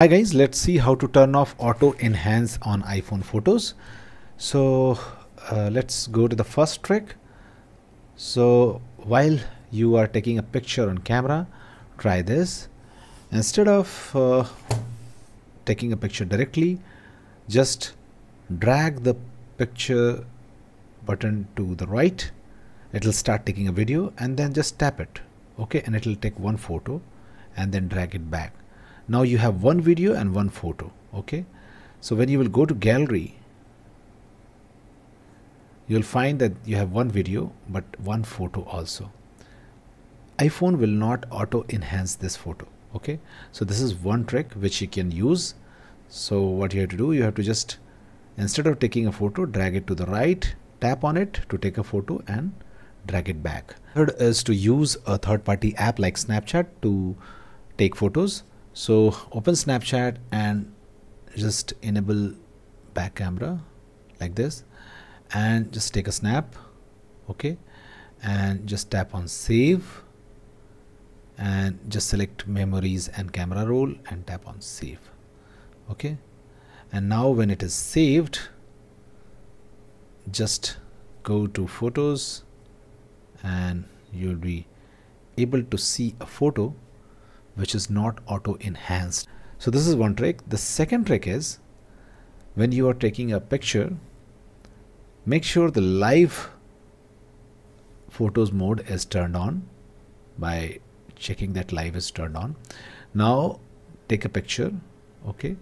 Hi guys, let's see how to turn off auto enhance on iPhone photos. So uh, let's go to the first trick. So while you are taking a picture on camera, try this. Instead of uh, taking a picture directly, just drag the picture button to the right. It'll start taking a video and then just tap it. Okay, and it'll take one photo and then drag it back now you have one video and one photo okay? So when you will go to gallery you'll find that you have one video but one photo also. iPhone will not auto enhance this photo okay? So this is one trick which you can use. So what you have to do you have to just instead of taking a photo drag it to the right tap on it to take a photo and drag it back. Third is to use a third-party app like Snapchat to take photos so open snapchat and just enable back camera like this and just take a snap okay? And just tap on save and just select memories and camera roll and tap on save okay? And now when it is saved just go to photos and you'll be able to see a photo which is not auto enhanced so this is one trick. The second trick is when you are taking a picture make sure the live photos mode is turned on by checking that live is turned on. Now take a picture okay?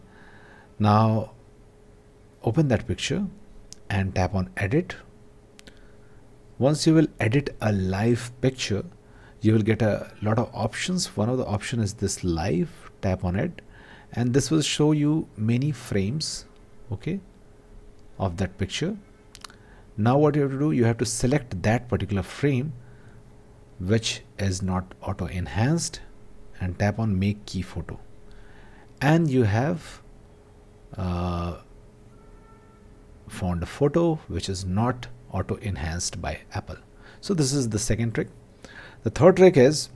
Now open that picture and tap on edit. Once you will edit a live picture you will get a lot of options. One of the option is this live tap on it and this will show you many frames okay of that picture. Now what you have to do you have to select that particular frame which is not auto enhanced and tap on make key photo. And you have uh, found a photo which is not auto enhanced by Apple. So this is the second trick the third trick is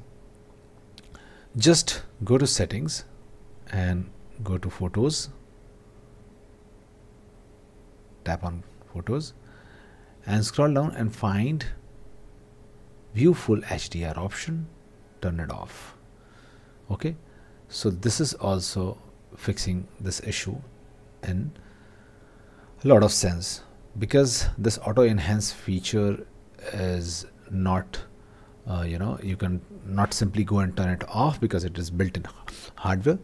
just go to settings and go to photos. Tap on photos and scroll down and find view full HDR option. Turn it off. Okay? So this is also fixing this issue in a lot of sense because this auto enhance feature is not uh, you know you can not simply go and turn it off because it is built in hardware.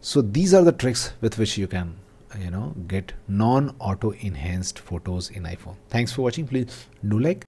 So these are the tricks with which you can you know get non auto enhanced photos in iphone. Thanks for watching. Please do like